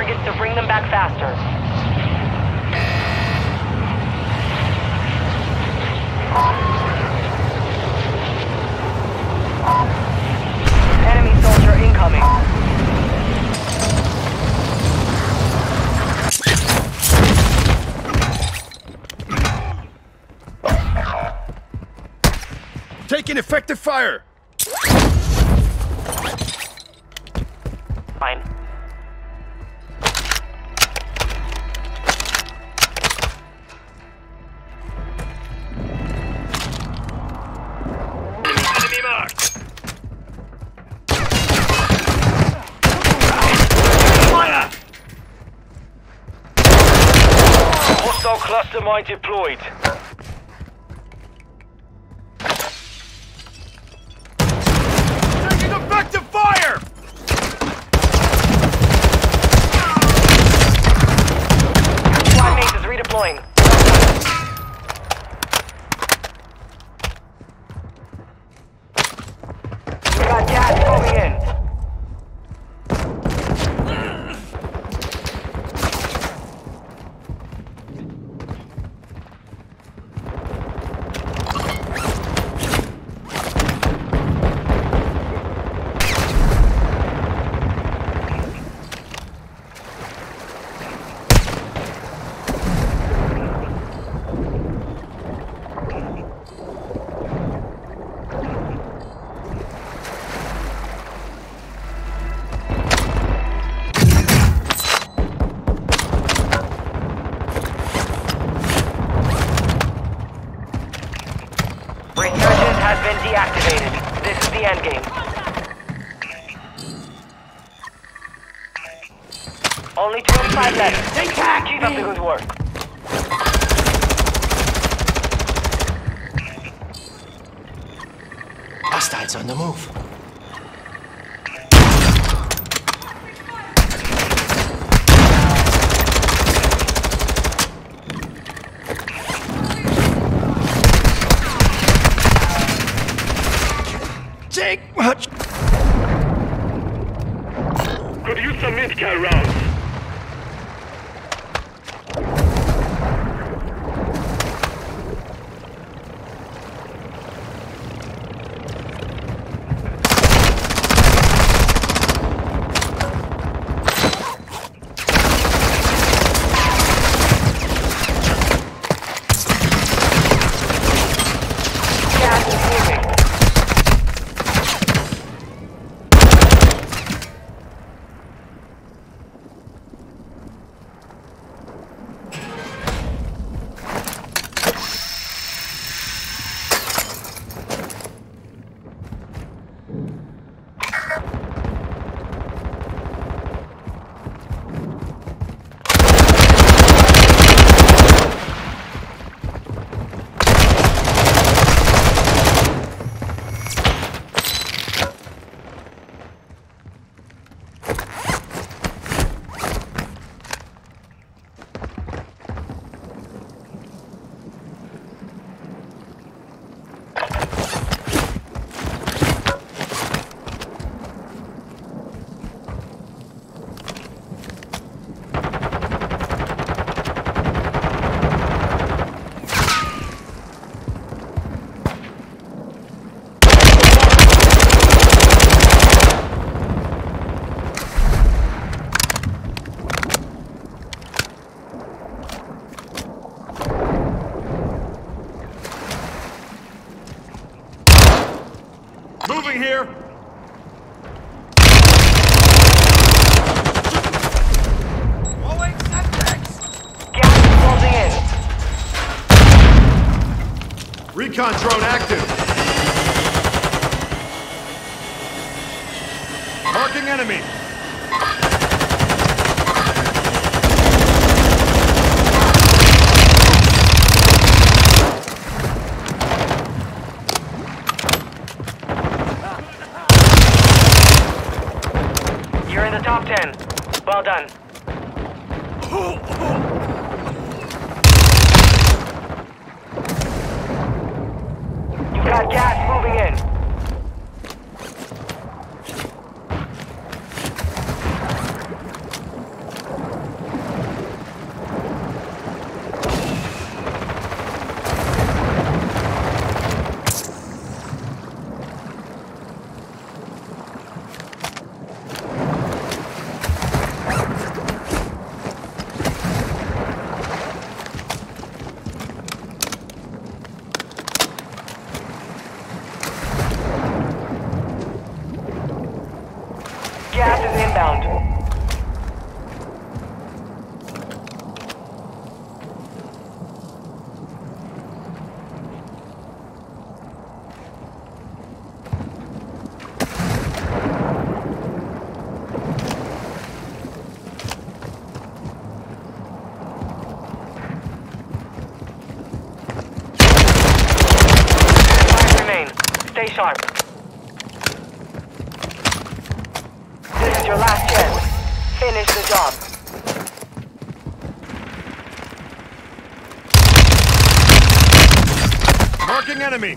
targets to bring them back faster. Enemy soldier incoming. Taking effective fire! Cluster mine deployed. Deactivated. This is the endgame. Only 25 left. Take back! Keep up the good work. Hostiles on the move. Take Could use some mid-cal rounds. Gas is moving. Moving here! Owing setbacks! Gas is closing in. Recon drone active! Marking enemy! You're in the top 10. Well done. got gas moving in. inbound. Stay sharp. Your last chance. Finish the job. Marking enemy.